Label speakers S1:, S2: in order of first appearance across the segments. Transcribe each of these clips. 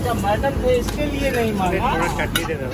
S1: Madam थे इसके लिए नहीं मांगा।
S2: थोड़ा चटनी दे दो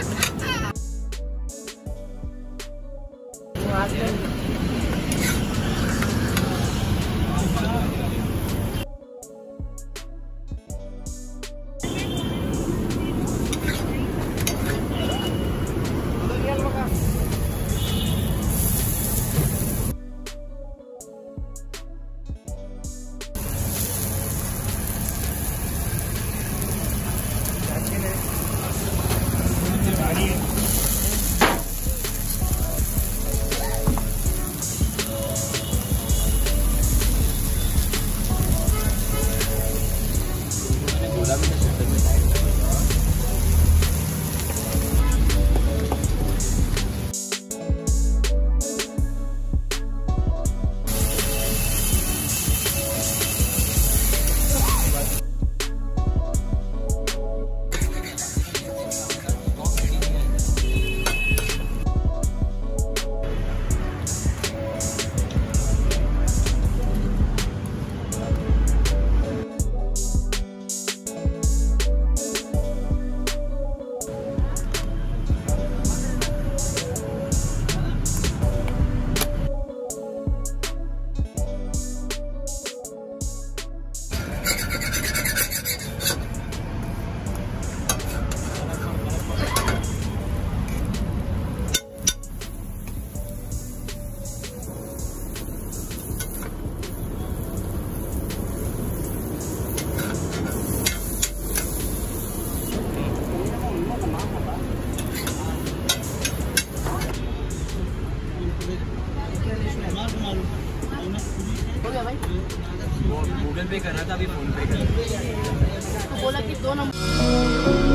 S3: गूगल पे कर रहा था अभी फ़ोन पे कर तो बोला कि दो नंबर